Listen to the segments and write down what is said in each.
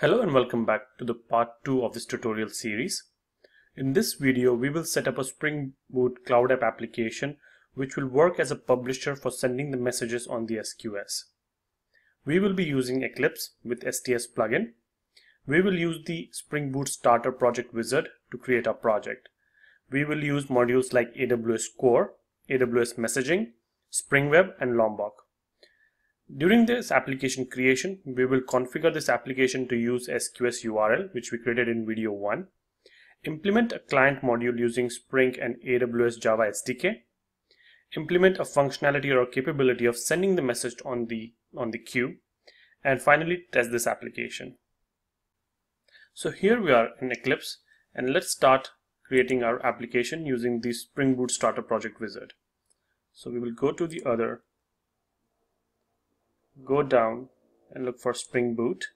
Hello and welcome back to the part 2 of this tutorial series. In this video, we will set up a Spring Boot Cloud App application which will work as a publisher for sending the messages on the SQS. We will be using Eclipse with STS plugin. We will use the Spring Boot Starter Project Wizard to create our project. We will use modules like AWS Core, AWS Messaging, Spring Web, and Lombok. During this application creation, we will configure this application to use SQS URL, which we created in video 1, implement a client module using Spring and AWS Java SDK, implement a functionality or a capability of sending the message on the, on the queue, and finally test this application. So here we are in Eclipse, and let's start creating our application using the Spring Boot Starter Project Wizard. So we will go to the other go down and look for Spring Boot,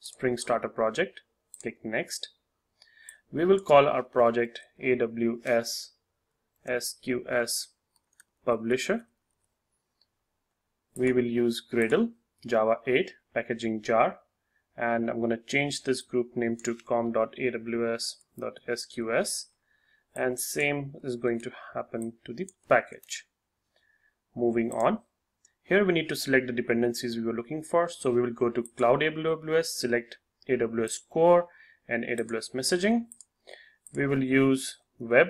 Spring Starter Project, click Next. We will call our project AWS SQS Publisher. We will use Gradle, Java 8, packaging jar, and I'm going to change this group name to com.aws.sqs and same is going to happen to the package. Moving on, here we need to select the dependencies we were looking for. So we will go to Cloud AWS, select AWS Core and AWS Messaging. We will use Web.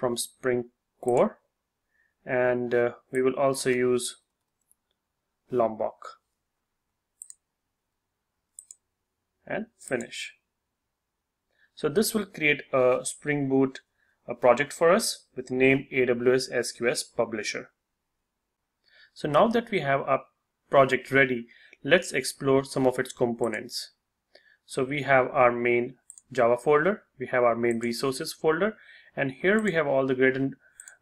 from Spring Core and uh, we will also use Lombok and finish. So this will create a Spring Boot a project for us with name AWS SQS Publisher. So now that we have our project ready, let's explore some of its components. So we have our main Java folder, we have our main resources folder, and here we have all the Gradle,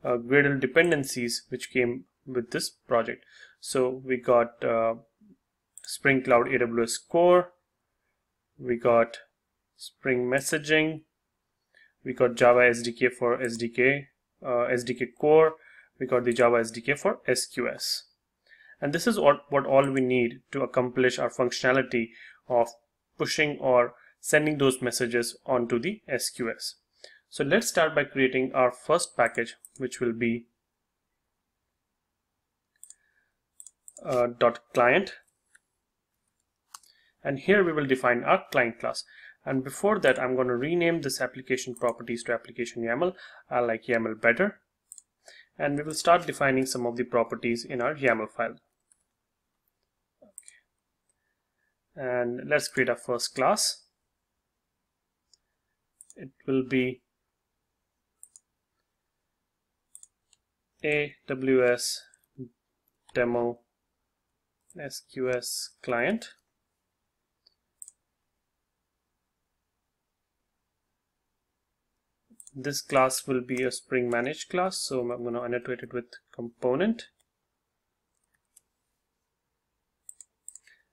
uh, Gradle dependencies which came with this project. So we got uh, Spring Cloud AWS Core, we got Spring messaging. We got Java SDK for SDK, uh, SDK core. We got the Java SDK for SQS. And this is what, what all we need to accomplish our functionality of pushing or sending those messages onto the SQS. So let's start by creating our first package, which will be uh, dot client. And here we will define our client class and before that I'm going to rename this application properties to application YAML I like YAML better. And we will start defining some of the properties in our YAML file. Okay. and let's create our first class. It will be AWS demo SQS client this class will be a spring managed class so I'm going to annotate it with component.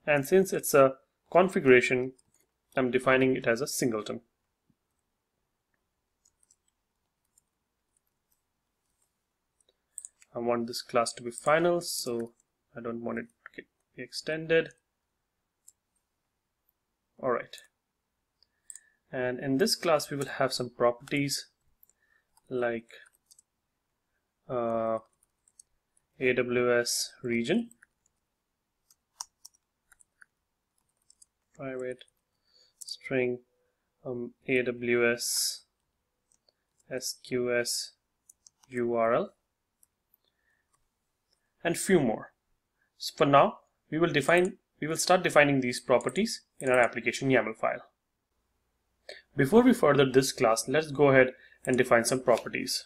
And since it's a configuration I'm defining it as a singleton. I want this class to be final so I don't want it to be extended. Alright and in this class we will have some properties like uh, AWS region private string um, AWS SQS URL and few more. So for now we will define we will start defining these properties in our application YAML file. Before we further this class let's go ahead and define some properties.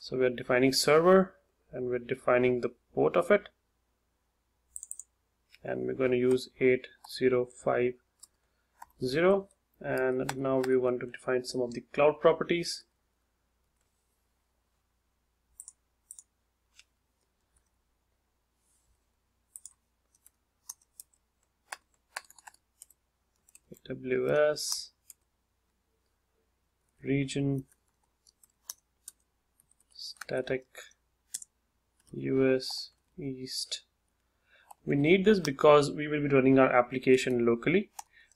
So we're defining server and we're defining the port of it. And we're going to use 8050 and now we want to define some of the cloud properties AWS region static US East. We need this because we will be running our application locally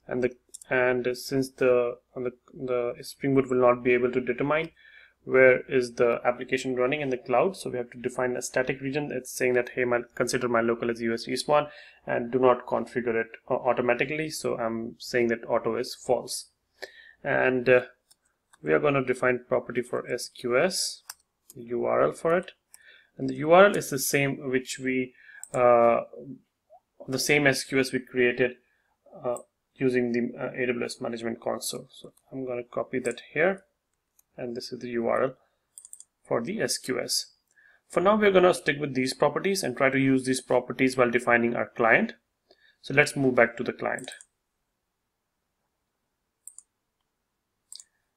and the and since the the, the Spring Boot will not be able to determine where is the application running in the cloud. So we have to define a static region it's saying that hey my, consider my local as US East 1 and do not configure it uh, automatically. So I'm saying that auto is false. And uh, we are going to define property for SQS URL for it. And the URL is the same which we uh, the same SQS we created uh, using the uh, AWS management console. So I'm going to copy that here and this is the URL for the SQS for now we're going to stick with these properties and try to use these properties while defining our client. So let's move back to the client.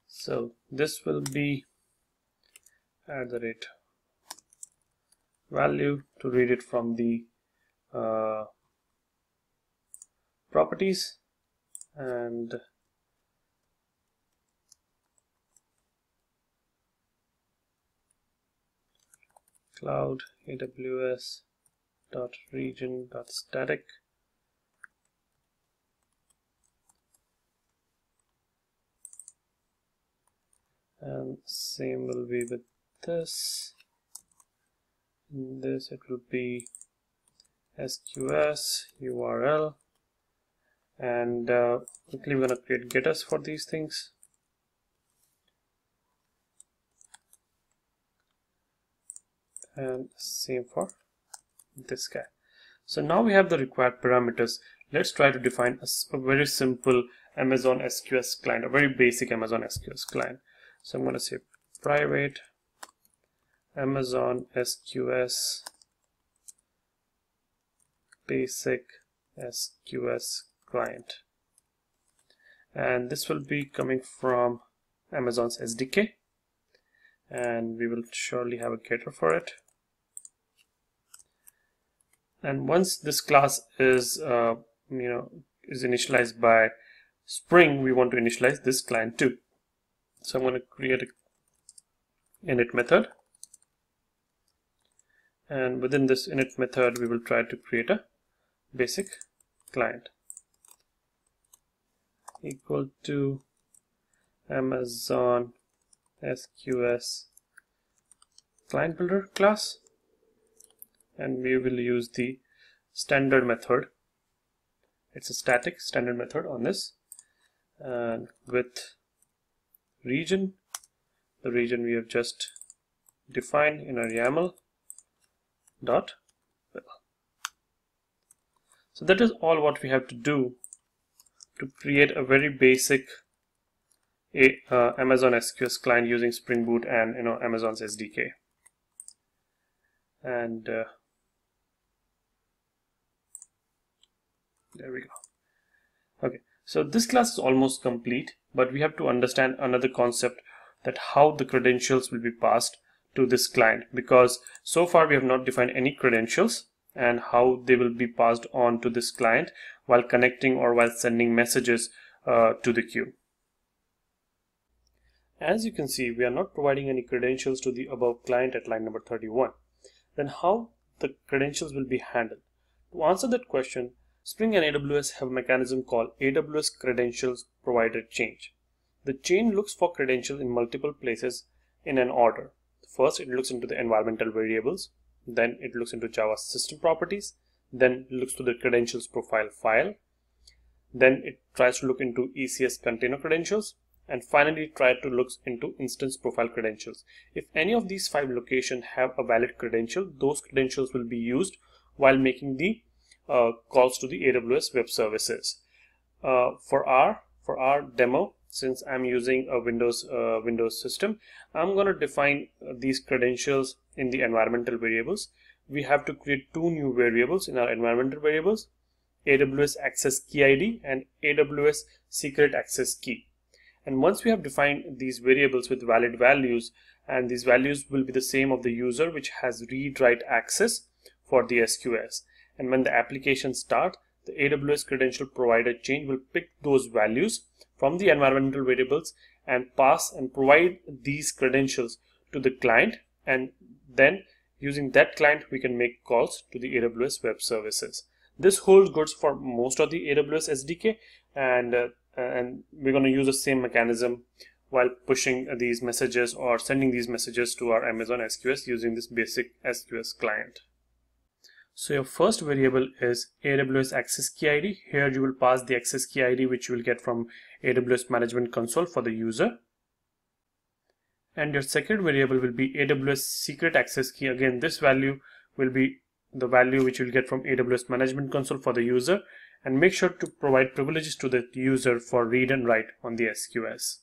So this will be at the rate value to read it from the uh, properties and cloud aws dot region dot static. And same will be with this. In this it will be sqs url and uh, quickly we're going to create getters for these things and same for this guy. So now we have the required parameters. Let's try to define a, a very simple amazon sqs client a very basic amazon sqs client. So i'm going to say private amazon sqs basic sqs client. And this will be coming from amazon's sdk and we will surely have a getter for it and once this class is uh, you know is initialized by spring we want to initialize this client too. So I'm going to create a init method. And within this init method we will try to create a basic client. Equal to Amazon SQS client builder class and we will use the standard method. It's a static standard method on this. And with region the region we have just defined in our YAML dot. So that is all what we have to do to create a very basic a, uh, Amazon SQS client using Spring Boot and you know Amazon's SDK and uh, there we go okay so this class is almost complete but we have to understand another concept that how the credentials will be passed to this client because so far we have not defined any credentials and how they will be passed on to this client while connecting or while sending messages uh, to the queue. As you can see, we are not providing any credentials to the above client at line number 31. Then how the credentials will be handled? To answer that question, Spring and AWS have a mechanism called AWS Credentials Provider Chain. The chain looks for credentials in multiple places in an order. First, it looks into the environmental variables, then it looks into Java system properties, then looks to the credentials profile file, then it tries to look into ECS container credentials, and finally try to look into instance profile credentials. If any of these five locations have a valid credential, those credentials will be used while making the uh, calls to the AWS web services. Uh, for our for our demo, since I'm using a Windows uh, Windows system, I'm going to define uh, these credentials in the environmental variables. We have to create two new variables in our environmental variables, AWS access key ID and AWS secret access key. And once we have defined these variables with valid values, and these values will be the same of the user which has read-write access for the SQS and when the application starts, the AWS credential provider chain will pick those values from the environmental variables and pass and provide these credentials to the client and then using that client we can make calls to the AWS web services this holds good for most of the AWS SDK and uh, and we're going to use the same mechanism while pushing these messages or sending these messages to our Amazon SQS using this basic SQS client. So your first variable is AWS access key ID. Here you will pass the access key ID which you will get from AWS management console for the user. And your second variable will be AWS secret access key. Again, this value will be the value which you'll get from AWS management console for the user and make sure to provide privileges to the user for read and write on the SQS.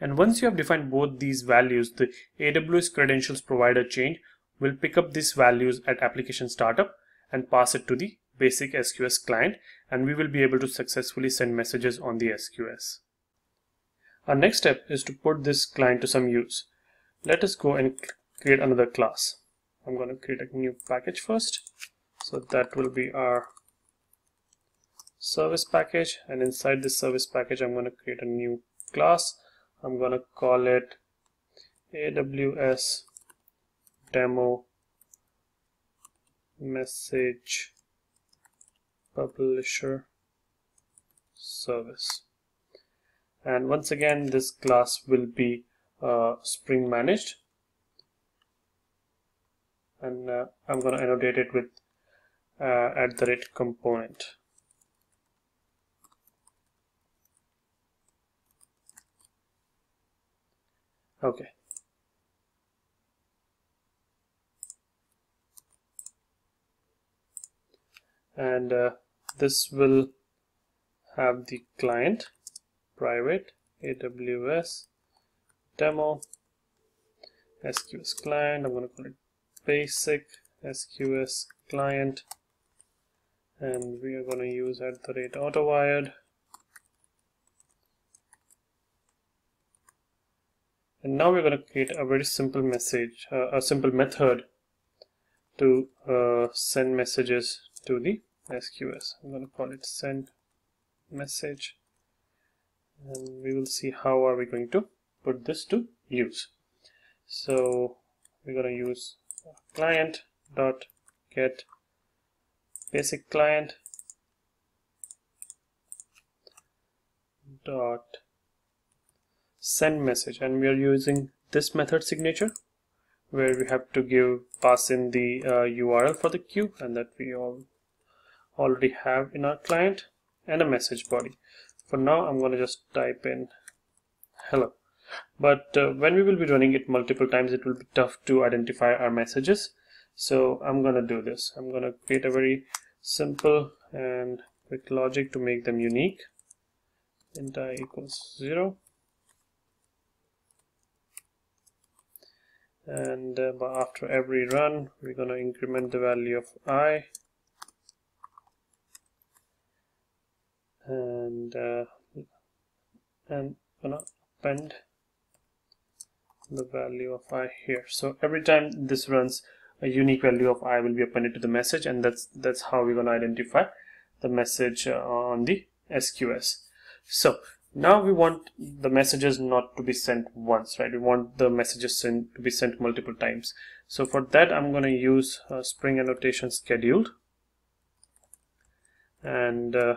And once you have defined both these values, the AWS credentials provider chain will pick up these values at application startup and pass it to the basic SQS client and we will be able to successfully send messages on the SQS. Our next step is to put this client to some use. Let us go and create another class. I'm going to create a new package first. So that will be our service package and inside this service package I'm going to create a new class. I'm going to call it AWS demo message publisher service and once again this class will be uh, spring managed and uh, I'm going to annotate it with uh, the rate component. Okay. And uh, this will have the client private AWS demo SQS client. I'm going to call it basic SQS client and we are going to use at the rate autowired and now we're going to create a very simple message uh, a simple method to uh, send messages to the SQS I'm going to call it send message. And we will see how are we going to put this to use. So we're going to use client dot get basic client dot send message. And we are using this method signature where we have to give pass in the uh, URL for the queue and that we all already have in our client and a message body. For now I'm going to just type in hello. But uh, when we will be running it multiple times it will be tough to identify our messages. So I'm gonna do this. I'm gonna create a very simple and quick logic to make them unique. Int i equals 0 and uh, after every run we're gonna increment the value of i and uh, and gonna append the value of i here. So every time this runs a unique value of i will be appended to the message and that's that's how we're going to identify the message uh, on the sqs so now we want the messages not to be sent once right? We want the messages sent to be sent multiple times. So for that i'm going to use uh, spring annotation scheduled. And uh,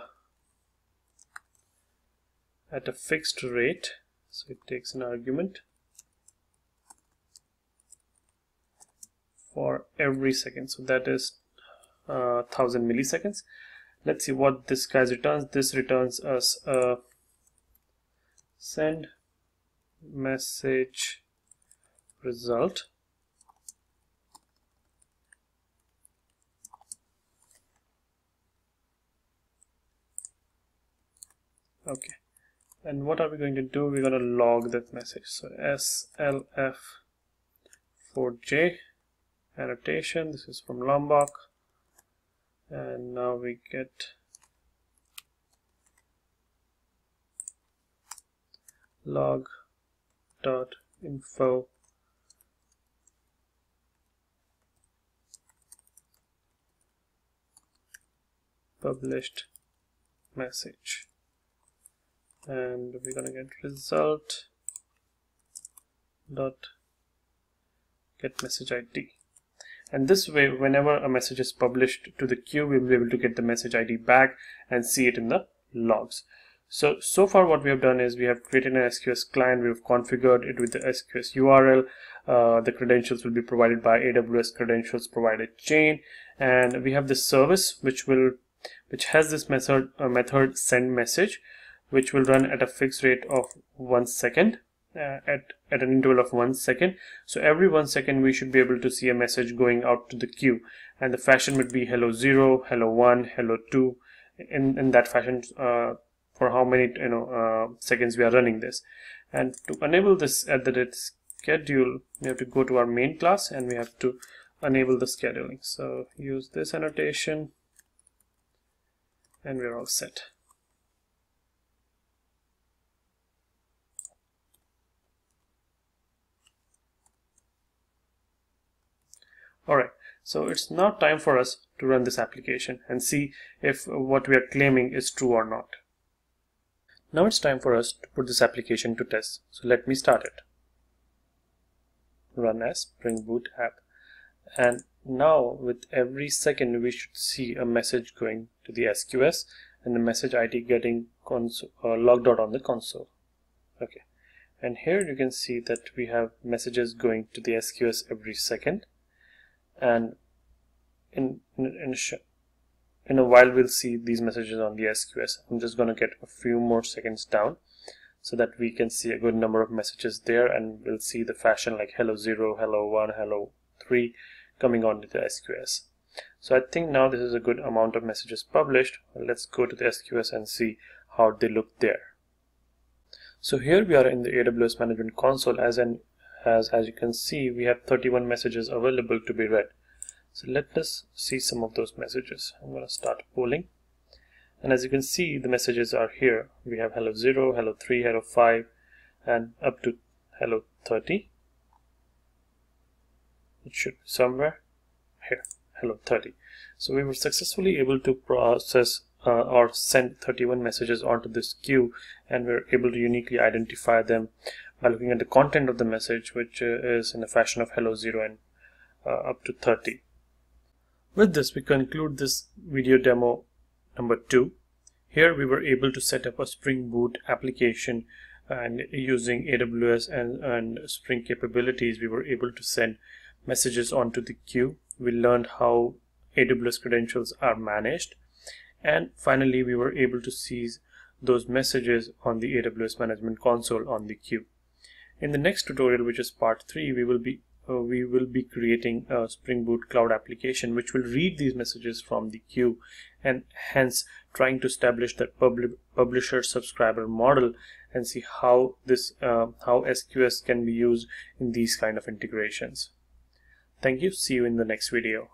at a fixed rate. So it takes an argument for every second. So that is uh, 1000 milliseconds. Let's see what this guys returns. This returns us a send message result. Okay and what are we going to do? We're going to log that message. So slf4j annotation. This is from Lombok. And now we get log dot info. Published message and we're gonna get result dot get message ID and this way whenever a message is published to the queue we'll be able to get the message ID back and see it in the logs. So so far what we have done is we have created an SQS client. We've configured it with the SQS URL uh, the credentials will be provided by AWS credentials provided chain. And we have this service which will which has this method uh, method send message which will run at a fixed rate of one second uh, at, at an interval of one second. So every one second we should be able to see a message going out to the queue and the fashion would be hello 0, hello 1, hello 2 in, in that fashion uh, for how many you know uh, seconds we are running this. And to enable this at the schedule we have to go to our main class and we have to enable the scheduling. So use this annotation and we're all set. Alright, so it's now time for us to run this application and see if what we are claiming is true or not. Now it's time for us to put this application to test. So let me start it. Run as Spring Boot app. And now with every second we should see a message going to the SQS and the message ID getting uh, logged out on the console. Okay. And here you can see that we have messages going to the SQS every second and in in, in, a, in a while we'll see these messages on the SQS. I'm just going to get a few more seconds down so that we can see a good number of messages there and we'll see the fashion like hello 0, hello 1, hello 3 coming onto the SQS. So I think now this is a good amount of messages published. Let's go to the SQS and see how they look there. So here we are in the AWS Management Console as an as as you can see we have 31 messages available to be read. So let us see some of those messages. I'm going to start polling. And as you can see the messages are here. We have hello 0 hello 3 hello 5 and up to hello 30 it should be somewhere here hello 30 so we were successfully able to process uh, or send 31 messages onto this queue and we're able to uniquely identify them by looking at the content of the message which uh, is in the fashion of hello 0 and uh, up to 30. With this we conclude this video demo number 2. Here we were able to set up a Spring Boot application and using AWS and, and Spring capabilities we were able to send messages onto the queue. We learned how AWS credentials are managed and finally we were able to see those messages on the AWS Management Console on the queue. In the next tutorial, which is part 3, we will be uh, we will be creating a Spring Boot cloud application which will read these messages from the queue and hence trying to establish that pub publisher subscriber model and see how this uh, how SQS can be used in these kind of integrations. Thank you. See you in the next video.